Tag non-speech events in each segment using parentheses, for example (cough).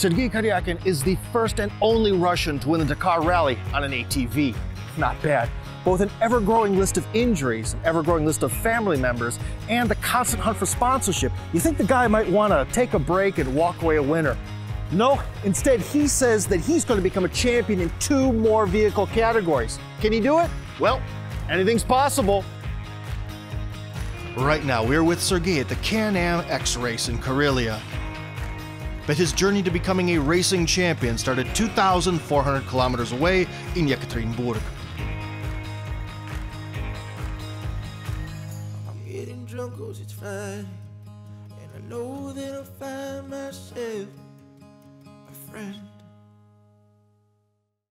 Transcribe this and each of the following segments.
Sergey Karyakin is the first and only Russian to win the Dakar Rally on an ATV. Not bad. Both an ever growing list of injuries, an ever growing list of family members, and the constant hunt for sponsorship, you think the guy might want to take a break and walk away a winner. No, instead, he says that he's going to become a champion in two more vehicle categories. Can he do it? Well, anything's possible. Right now, we're with Sergei at the Can Am X Race in Karelia. But his journey to becoming a racing champion started 2,400 kilometers away in Yekaterinburg. I'm getting drunk 'cause it's fine. And I know that I'll find myself a friend.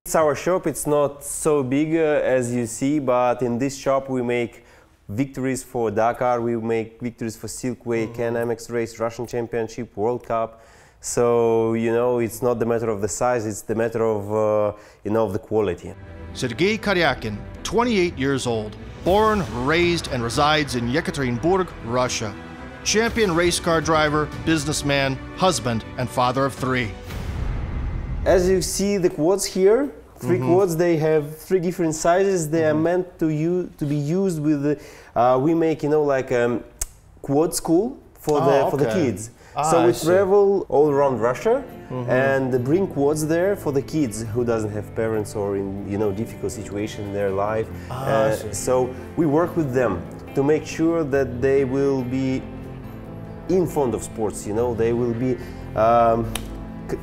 It's our shop, it's not so big uh, as you see, but in this shop we make victories for Dakar, we make victories for Silkway, mm -hmm. Can-Am X Race, Russian Championship, World Cup. So, you know, it's not the matter of the size, it's the matter of, uh, you know, of the quality. Sergey Karyakin, 28 years old, born, raised, and resides in Yekaterinburg, Russia. Champion race car driver, businessman, husband, and father of three. As you see the quads here, 3 mm -hmm. quads, they have three different sizes. They mm -hmm. are meant to, use, to be used with, uh, we make, you know, like um, quad school for, oh, the, okay. for the kids. Ah, so we travel all around Russia mm -hmm. and bring quads there for the kids who doesn't have parents or in you know difficult situation in their life. Ah, uh, so we work with them to make sure that they will be in front of sports. You know, they will be. Um,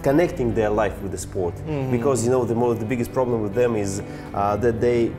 connecting their life with the sport mm -hmm. because you know the most the biggest problem with them is uh, that they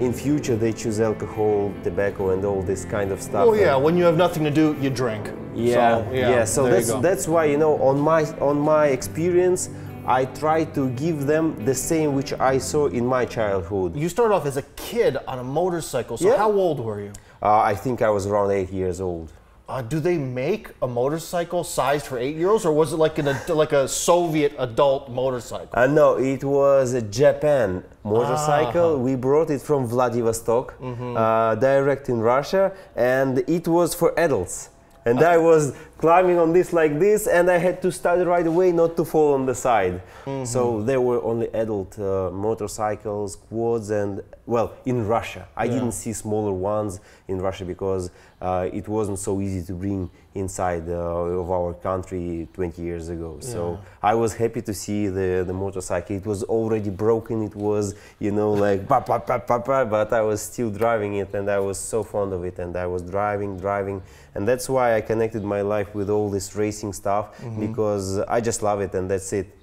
in future they choose alcohol tobacco and all this kind of stuff oh yeah when you have nothing to do you drink yeah so, yeah, yeah. so that's that's why you know on my on my experience I try to give them the same which I saw in my childhood. You started off as a kid on a motorcycle. So yeah. how old were you? Uh, I think I was around eight years old. Uh, do they make a motorcycle sized for eight-year-olds, or was it like an like a Soviet adult motorcycle? Uh, no, it was a Japan motorcycle. Uh-huh. We brought it from Vladivostok, mm-hmm. uh, direct in Russia, and it was for adults. And I was climbing on this like this, and I had to start right away not to fall on the side. Mm-hmm. So there were only adult uh, motorcycles, quads, and well, in Russia. I yeah. didn't see smaller ones in Russia because uh, it wasn't so easy to bring inside uh, of our country 20 years ago. Yeah. So I was happy to see the, the motorcycle. It was already broken. It was, you know, like pa, pa, pa, pa, pa, but I was still driving it and I was so fond of it and I was driving, driving. And that's why I connected my life with all this racing stuff mm -hmm. because I just love it and that's it.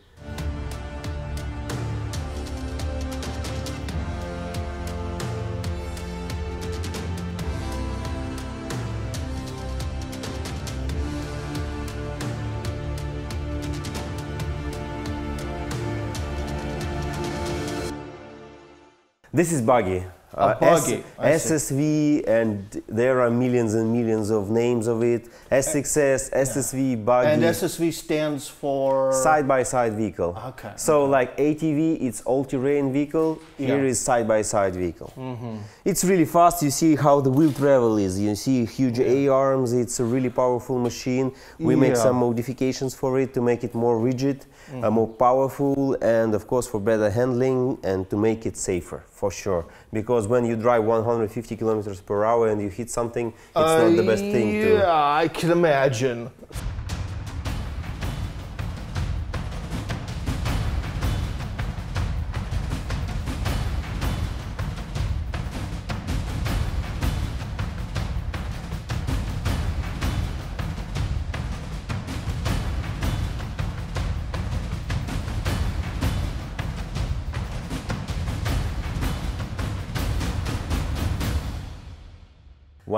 This is buggy. Uh, buggy. SSV, and there are millions and millions of names of it. SXS, SSV, buggy. And SSV stands for side by side vehicle. Okay. So okay. like ATV, it's all-terrain vehicle. Here yeah. is side by side vehicle. Mm -hmm. It's really fast. You see how the wheel travel is. You see huge A arms. It's a really powerful machine. We yeah. make some modifications for it to make it more rigid mm -hmm. more powerful, and of course for better handling and to make it safer, for sure. Because when you drive 150 kilometers per hour and you hit something, it's uh, not the best thing yeah, to. Yeah, I can imagine.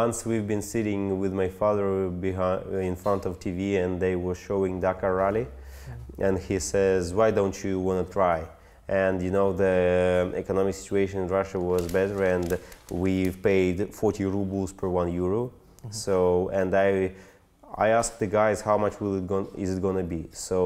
Once we've been sitting with my father behind, in front of TV and they were showing Dakar Rally mm. and he says, why don't you want to try? And you know, the economic situation in Russia was better and we've paid 40 rubles per one euro. Mm -hmm. So, and I, I asked the guys how much will it go, is it going to be. So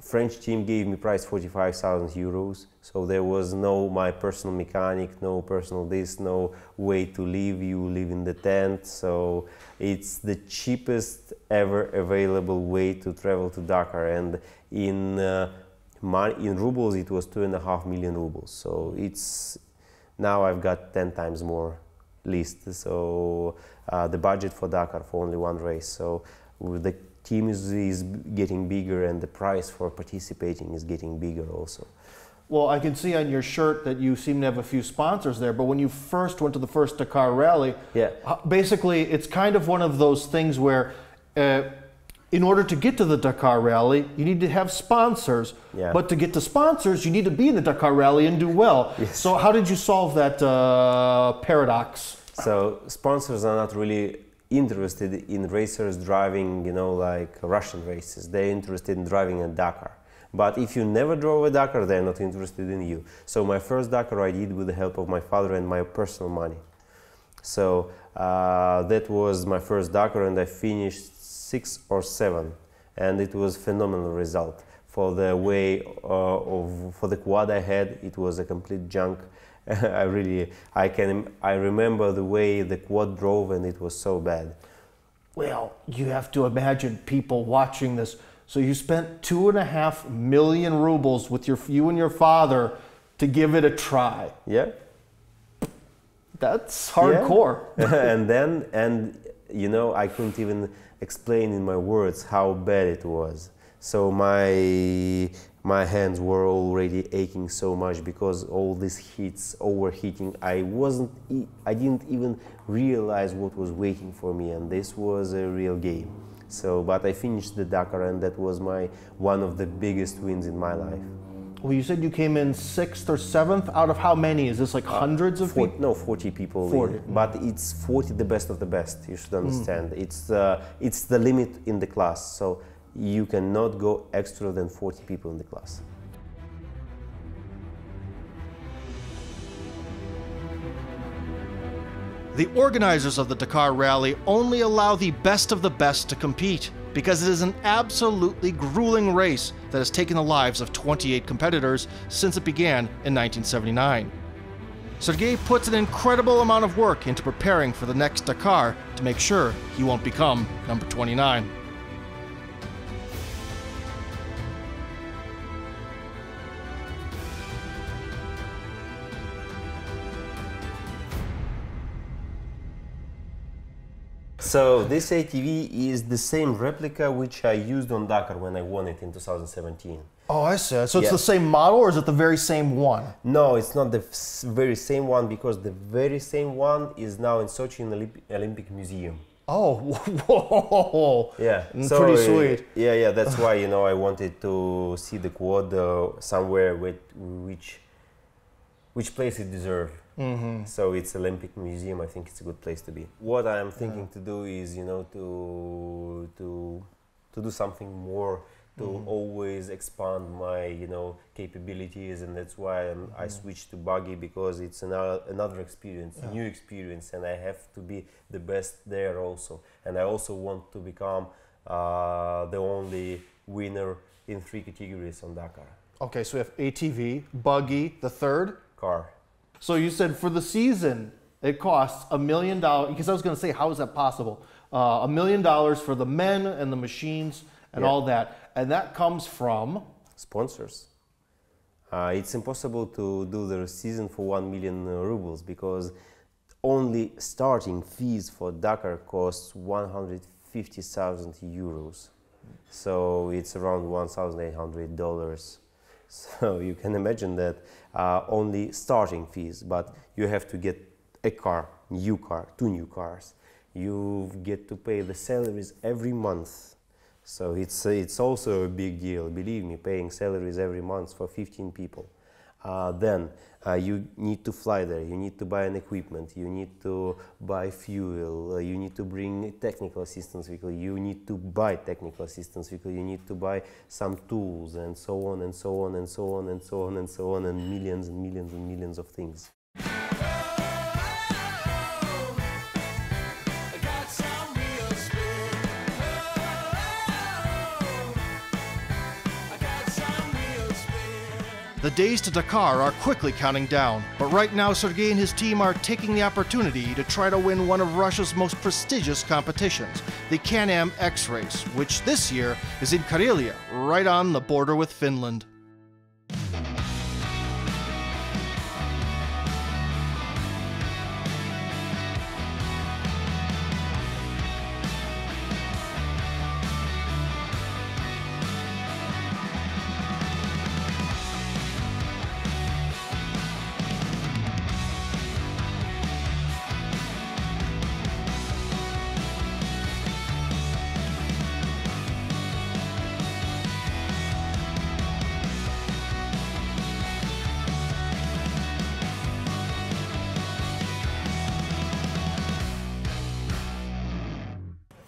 French team gave me price 45,000 euros. So there was no my personal mechanic, no personal this, no way to live. You live in the tent. So it's the cheapest ever available way to travel to Dakar. And In uh, in rubles, it was two and a half million rubles. So it's now I've got ten times more list. So uh, the budget for Dakar for only one race. So with the team is, is getting bigger and the price for participating is getting bigger also. Well, I can see on your shirt that you seem to have a few sponsors there, but when you first went to the first Dakar rally, Yeah. uh, basically it's kind of one of those things where uh, in order to get to the Dakar rally, you need to have sponsors. Yeah. But to get to sponsors, you need to be in the Dakar rally and do well. Yes. So how did you solve that uh, paradox? So sponsors are not really interested in racers driving, you know, like Russian races. They're interested in driving a Dakar. But if you never drove a Dakar, they're not interested in you. So my first Dakar I did with the help of my father and my personal money. So uh, that was my first Dakar, and I finished six or seven, and it was phenomenal result for the way uh, of for the quad I had. It was a complete junk. (laughs) I really I can I remember the way the quad drove, and it was so bad. Well, you have to imagine people watching this. So you spent two and a half million rubles with your you and your father to give it a try. Yeah. That's Yeah. hardcore. (laughs) (laughs) and then and you know i couldn't even explain in my words how bad it was so my my hands were already aching so much because all these heats overheating i wasn't i didn't even realize what was waiting for me and this was a real game so but i finished the dakar and that was my one of the biggest wins in my life Well, you said you came in sixth or seventh out of how many? Is this like hundreds of people? no, 40 people. 40. But it's 40 the best of the best. You should understand. It's uh, it's the limit in the class. So you cannot go extra than 40 people in the class. The organizers of the Dakar Rally only allow the best of the best to compete because it is an absolutely grueling race that has taken the lives of 28 competitors since it began in 1979. Sergey puts an incredible amount of work into preparing for the next Dakar to make sure he won't become number 29. So this ATV is the same replica which I used on Dakar when I won it in 2017. Oh, I see. So it's the same model or is it the very same one? No, it's not the very same one because the very same one is now in Sochi in the Olymp- Olympic Museum. Oh, (laughs) whoa. Yeah, Mm, so, pretty uh, sweet. Yeah, yeah, that's (laughs) why you know I wanted to see the quad uh, somewhere with which which place it deserves. Mm-hmm. So it's Olympic Museum. I think it's a good place to be. What I'm thinking to do is you know to to to do something more to Mm-hmm. always expand my you know capabilities and that's why I'm, Mm-hmm. I switched to buggy because it's another another experience new experience and I have to be the best there also and I also want to become uh, the only winner in three categories on Dakar Okay, so we have ATV, buggy, the third. car So you said for the season it costs a million dollars. Because I was going to say, how is that possible? Uh, a million dollars for the men and the machines and Yeah. all that, and that comes from. sponsors. Uh, it's impossible to do the season for 1 million uh, rubles because only starting fees for Dakar costs 150,000 euros. So it's around $1,800. (laughs) So you can imagine that uh, only starting fees, but you have to get a car, new car, two new cars. You get to pay the salaries every month. So it's, it's also a big deal, believe me, paying salaries every month for 15 people. Uh, then uh, you need to fly there, you need to buy an equipment, you need to buy fuel, uh, you need to bring technical assistance vehicle, you need to buy technical assistance vehicle, you need to buy some tools and so on and so on and so on and so on and so on and millions and millions and millions of things. The days to Dakar are quickly counting down, but right now Sergey and his team are taking the opportunity to try to win one of Russia's most prestigious competitions, the Can-Am X Race, which this year is in Karelia, right on the border with Finland.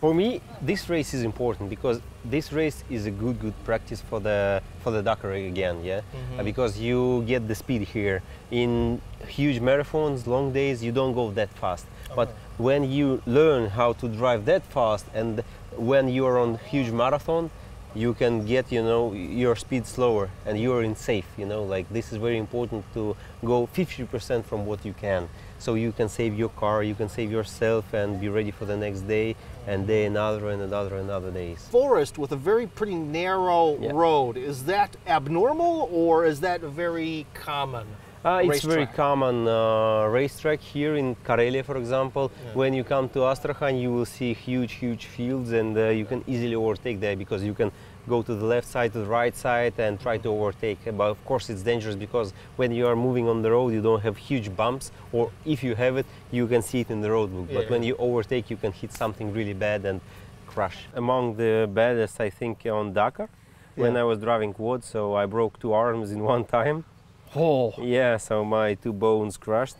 For me, this race is important because this race is a good, good practice for the for the Dakar again. Yeah, Uh, because you get the speed here. In huge marathons, long days, you don't go that fast. But when you learn how to drive that fast, and when you are on huge marathon, you can get you know your speed slower and you are in safe you know like this is very important to go 50% from what you can so you can save your car you can save yourself and be ready for the next day and day another and another and other days Forest with a very pretty narrow Yeah. road. Is that abnormal or is that very common? Uh, it's very common uh, racetrack here in Karelia, for example. When you come to Astrakhan, you will see huge, huge fields, and uh, you can easily overtake there because you can go to the left side, to the right side, and try to overtake. But of course, it's dangerous because when you are moving on the road, you don't have huge bumps, or if you have it, you can see it in the roadbook. But Yeah. when you overtake, you can hit something really bad and crash. Among the baddest, I think, on Dakar. When I was driving quad, so I broke two arms in (laughs) one time. Oh, Yeah, so my two bones crushed.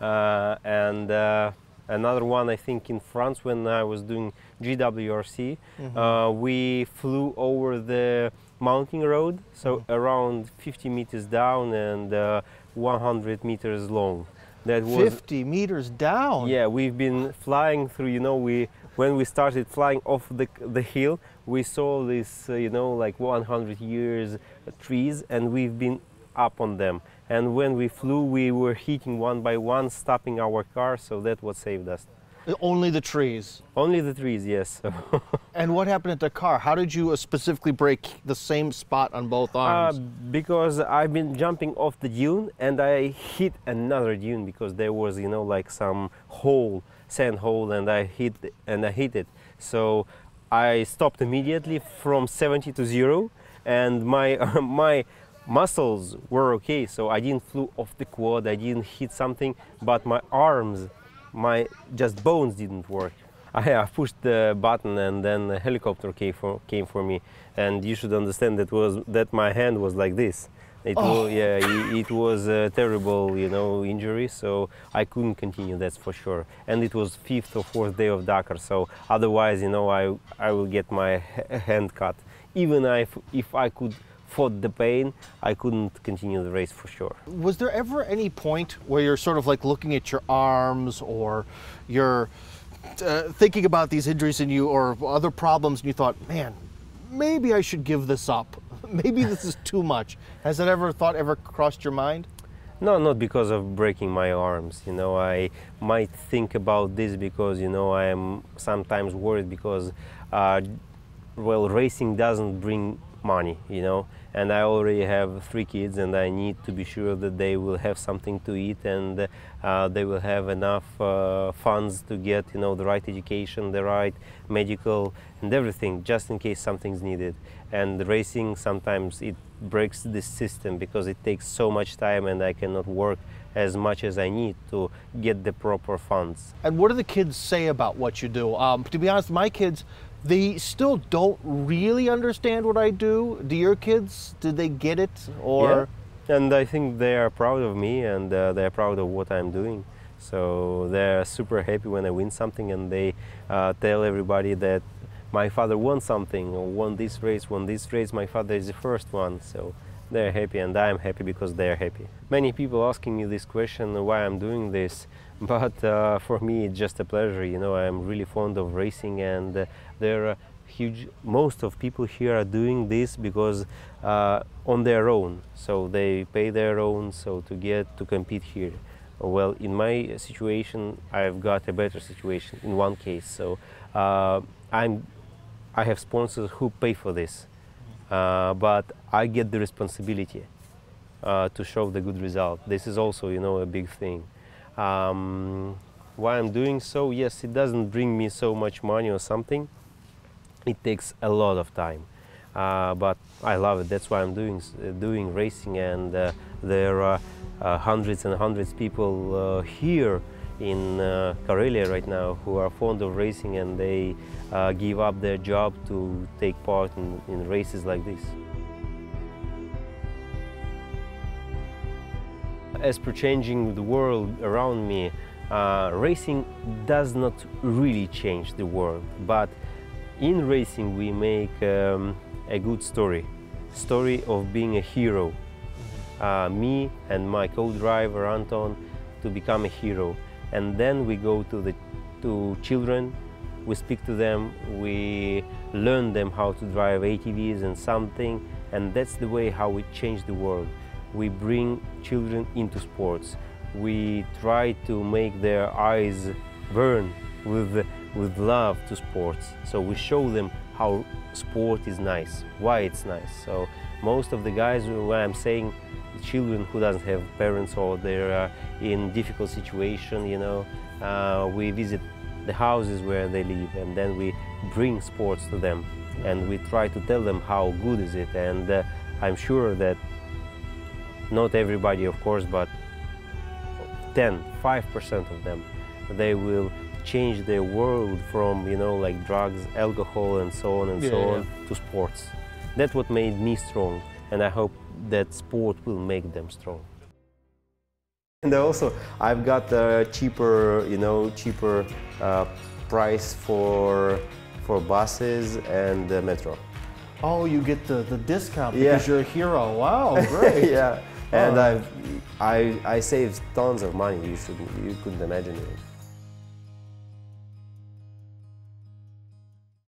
Uh, and uh, another one, I think, in France when I was doing GWRC, uh, we flew over the mountain road, so around 50 meters down and uh, 100 meters long. That was 50 meters down. yeah, we've been flying through. You know, we when we started flying off the the hill, we saw this, uh, you know, like 100 years trees, and we've been up on them. And when we flew, we were hitting one by one, stopping our car. So that what saved us. Only the trees. Only the trees, yes. (laughs) And what happened at the car? How did you uh, specifically break the same spot on both Uh, arms? because I've been jumping off the dune and I hit another dune because there was, you know, like some hole, sand hole, and I hit and I hit it. So I stopped immediately from 70 to zero, and my (laughs) my muscles were okay. So I didn't flew off the quad, I didn't hit something, but my arms, my just bones didn't work. (laughs) I, I pushed the button and then the helicopter came for, came for me. And you should understand that was that my hand was like this. It oh. was, yeah, i- it was a terrible, you know, injury. So I couldn't continue. That's for sure. And it was fifth or fourth day of Dakar. So otherwise, you know, I I will get my hand cut. Even if if I could fought the pain, I couldn't continue the race for sure. Was there ever any point where you're sort of like looking at your arms or you're uh, thinking about these injuries in you or other problems and you thought, man, maybe I should give this up? (laughs) Maybe this is too much. Has that ever thought ever crossed your mind? No, not because of breaking my arms. You know, I might think about this because you know I am sometimes worried because, uh, well, racing doesn't bring money. You know, and I already have three kids, and I need to be sure that they will have something to eat and uh, they will have enough uh, funds to get you know the right education, the right medical, and everything, just in case something's needed. And racing sometimes it breaks this system because it takes so much time and I cannot work as much as I need to get the proper funds. And what do the kids say about what you do? Um, to be honest, my kids, they still don't really understand what I do. Do your kids? Did they get it? Or Yeah. And I think they are proud of me and uh, they are proud of what I'm doing. So they're super happy when I win something and they uh, tell everybody that my father won something or won this race, won this race, my father is the first one. So they're happy and I'm happy because they're happy. Many people asking me this question why I'm doing this, (laughs) but uh, for me it's just a pleasure. You know, I'm really fond of racing and uh, there are huge, most of people here are doing this because uh, on their own. So they pay their own so to get to compete here. Well, in my situation, I've got a better situation in one case. So uh, I'm, I have sponsors who pay for this. Uh, but I get the responsibility uh, to show the good result. This is also, you know, a big thing. Um, why I'm doing so? Yes, it doesn't bring me so much money or something. It takes a lot of time, uh, but I love it. That's why I'm doing doing racing, and uh, there are uh, hundreds and hundreds people uh, here in uh, Karelia right now who are fond of racing, and they give up their job to take part in, in races like this. As per changing the world around me, uh, racing does not really change the world, but in racing we make um, a good story, story of being a hero. Uh, me and my co-driver Anton to become a hero, and then we go to the to children, we speak to them, we learn them how to drive ATVs and something, and that's the way how we change the world. We bring children into sports we try to make their eyes burn with, with love to sports. So we show them how sport is nice, why it's nice. So most of the guys, when I'm saying children who doesn't have parents or they're uh, in difficult situation, you know, uh, we visit the houses where they live and then we bring sports to them and we try to tell them how good is it and uh, I'm sure that not everybody of course but 10, 5% of them, they will change their world from, you know, like drugs, alcohol, and so on and yeah, so on yeah. to sports. That's what made me strong, and I hope that sport will make them strong. And also, I've got a cheaper, you know, cheaper uh, price for for buses and the metro. Oh, you get the, the discount because yeah. you're a hero. Wow, (laughs) great. (laughs) yeah and oh. I've, I, I saved tons of money. You should, you couldn't imagine it.